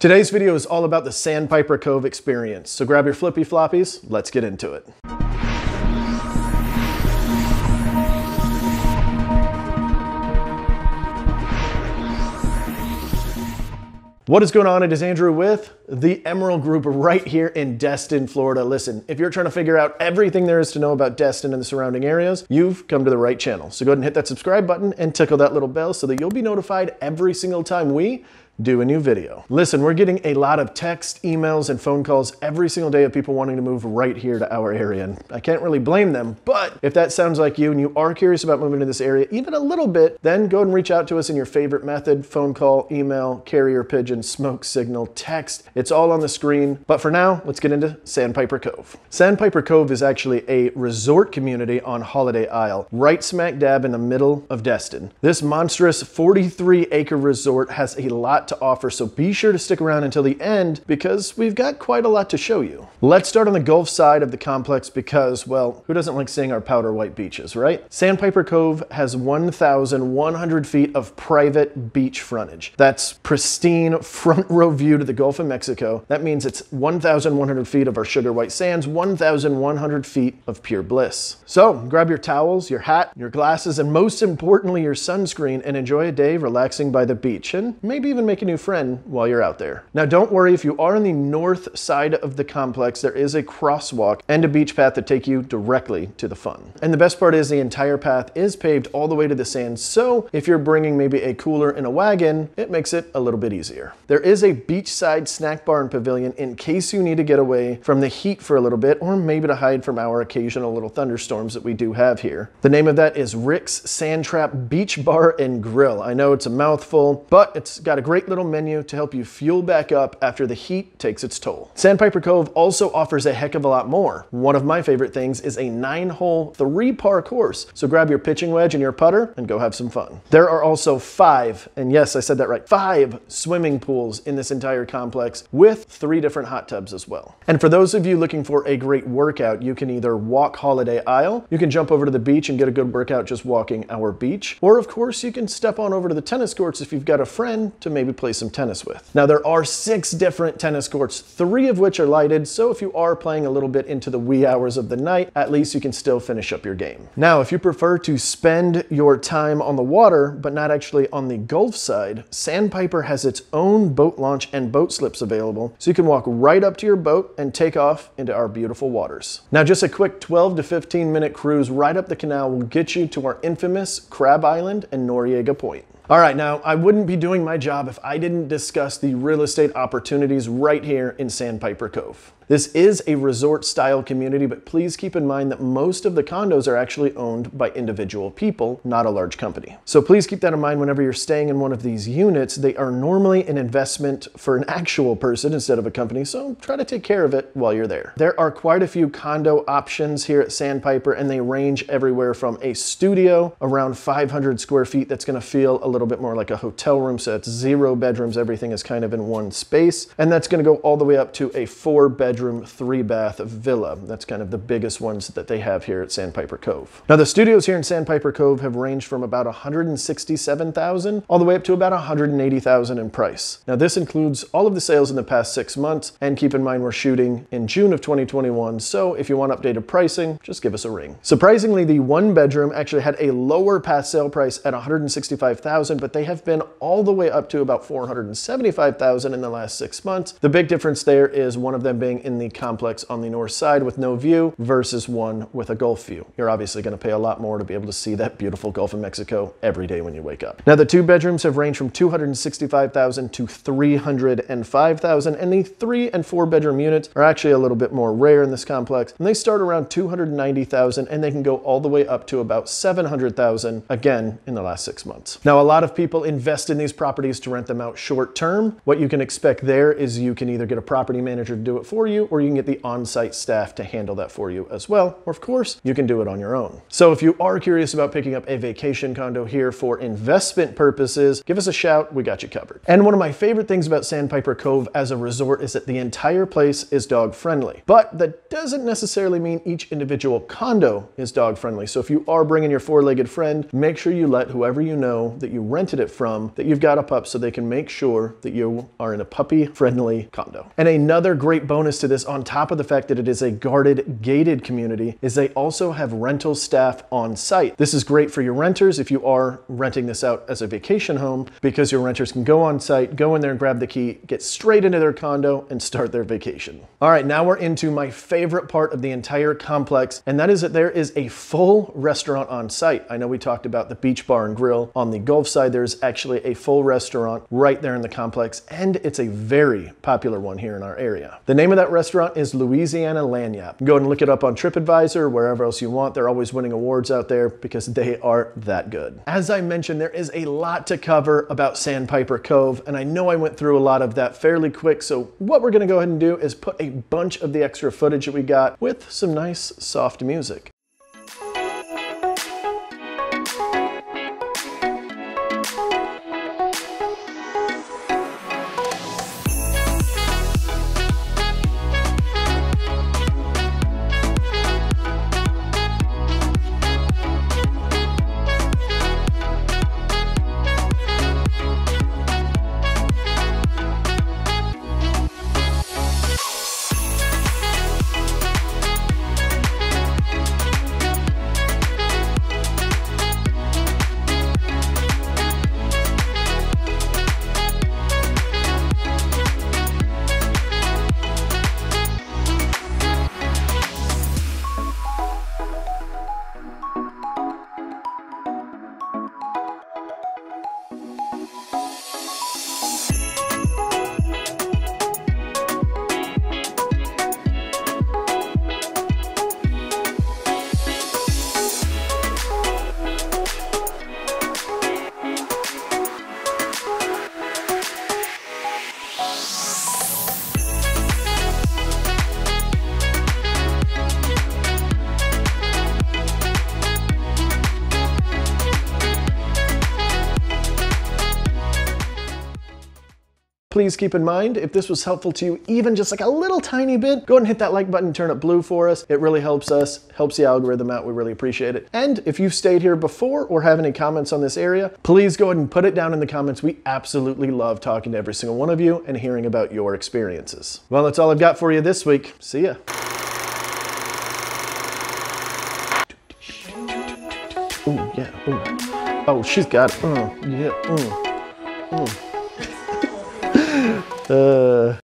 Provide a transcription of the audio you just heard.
Today's video is all about the Sandpiper Cove experience, so grab your flippy floppies, let's get into it. What is going on? It is Andrew with the Emerald Group right here in Destin, Florida. Listen, if you're trying to figure out everything there is to know about Destin and the surrounding areas, you've come to the right channel. So go ahead and hit that subscribe button and tickle that little bell so that you'll be notified every single time we do a new video. Listen, we're getting a lot of text, emails, and phone calls every single day of people wanting to move right here to our area. And I can't really blame them, but if that sounds like you and you are curious about moving to this area, even a little bit, then go and reach out to us in your favorite method, phone call, email, carrier pigeon, smoke signal, text. It's all on the screen. But for now, let's get into Sandpiper Cove. Sandpiper Cove is actually a resort community on Holiday Isle, right smack dab in the middle of Destin. This monstrous 43 acre resort has a lot to offer, so be sure to stick around until the end because we've got quite a lot to show you. Let's start on the Gulf side of the complex because, well, who doesn't like seeing our powder white beaches, right? Sandpiper Cove has 1,100 feet of private beach frontage. That's pristine front row view to the Gulf of Mexico. That means it's 1,100 feet of our sugar white sands, 1,100 feet of pure bliss. So grab your towels, your hat, your glasses, and most importantly, your sunscreen and enjoy a day relaxing by the beach and maybe even make a new friend while you're out there. Now, don't worry if you are on the north side of the complex, there is a crosswalk and a beach path that take you directly to the fun. And the best part is the entire path is paved all the way to the sand. So if you're bringing maybe a cooler in a wagon, it makes it a little bit easier. There is a beachside snack bar and pavilion in case you need to get away from the heat for a little bit or maybe to hide from our occasional little thunderstorms that we do have here. The name of that is Rick's Sand Trap Beach Bar and Grill. I know it's a mouthful, but it's got a great little menu to help you fuel back up after the heat takes its toll. Sandpiper Cove also offers a heck of a lot more. One of my favorite things is a nine hole, three par course. So grab your pitching wedge and your putter and go have some fun. There are also five, and yes, I said that right, five swimming pools in this entire complex with three different hot tubs as well. And for those of you looking for a great workout, you can either walk Holiday Isle, you can jump over to the beach and get a good workout just walking our beach, or of course you can step on over to the tennis courts if you've got a friend to maybe play some tennis with. Now there are six different tennis courts, three of which are lighted, so if you are playing a little bit into the wee hours of the night, at least you can still finish up your game. Now, if you prefer to spend your time on the water, but not actually on the Gulf side, Sandpiper has its own boat launch and boat slips available, so you can walk right up to your boat and take off into our beautiful waters. Now, just a quick 12 to 15 minute cruise right up the canal will get you to our infamous Crab Island and Noriega Point. All right, now I wouldn't be doing my job if I didn't discuss the real estate opportunities right here in Sandpiper Cove. This is a resort style community, but please keep in mind that most of the condos are actually owned by individual people, not a large company. So please keep that in mind whenever you're staying in one of these units. They are normally an investment for an actual person instead of a company, so try to take care of it while you're there. There are quite a few condo options here at Sandpiper, and they range everywhere from a studio around 500 square feet that's gonna feel a little bit more like a hotel room, so it's zero bedrooms, everything is kind of in one space, and that's gonna go all the way up to a four bedroom, three bath villa. That's kind of the biggest ones that they have here at Sandpiper Cove. Now the studios here in Sandpiper Cove have ranged from about 167,000 all the way up to about 180,000 in price. Now this includes all of the sales in the past six months and keep in mind we're shooting in June of 2021. So if you want updated pricing, just give us a ring. Surprisingly, the one bedroom actually had a lower past sale price at 165,000, but they have been all the way up to about 475,000 in the last six months. The big difference there is one of them being in the complex on the north side with no view versus one with a Gulf view. You're obviously going to pay a lot more to be able to see that beautiful Gulf of Mexico every day when you wake up. Now the two bedrooms have ranged from 265,000 to 305,000 and the three and four bedroom units are actually a little bit more rare in this complex and they start around 290,000 and they can go all the way up to about 700,000 again in the last six months. Now a lot of people invest in these properties to rent them out short term. What you can expect there is you can either get a property manager to do it for you or you can get the on-site staff to handle that for you as well. Or of course, you can do it on your own. So if you are curious about picking up a vacation condo here for investment purposes, give us a shout, we got you covered. And one of my favorite things about Sandpiper Cove as a resort is that the entire place is dog friendly. But that doesn't necessarily mean each individual condo is dog friendly. So if you are bringing your four-legged friend, make sure you let whoever you know that you you rented it from that you've got up up so they can make sure that you are in a puppy friendly condo. And another great bonus to this on top of the fact that it is a guarded gated community is they also have rental staff on site. This is great for your renters if you are renting this out as a vacation home because your renters can go on site, go in there and grab the key, get straight into their condo and start their vacation. All right, now we're into my favorite part of the entire complex and that is that there is a full restaurant on site. I know we talked about the beach bar and grill. On the Gulf side, there's actually a full restaurant right there in the complex, and it's a very popular one here in our area. The name of that restaurant is Louisiana Lagniappe. Go and look it up on TripAdvisor, wherever else you want. They're always winning awards out there because they are that good. As I mentioned, there is a lot to cover about Sandpiper Cove, and I know I went through a lot of that fairly quick, so what we're gonna go ahead and do is put a bunch of the extra footage that we got with some nice soft music. Please keep in mind, if this was helpful to you even just like a little tiny bit, go ahead and hit that like button, turn it blue for us. It really helps us, helps the algorithm out. We really appreciate it. And if you've stayed here before or have any comments on this area, please go ahead and put it down in the comments. We absolutely love talking to every single one of you and hearing about your experiences. Well, that's all I've got for you this week. See ya. Oh, yeah. Ooh. Oh, she's got it. Oh, yeah. Mm. Mm. 呃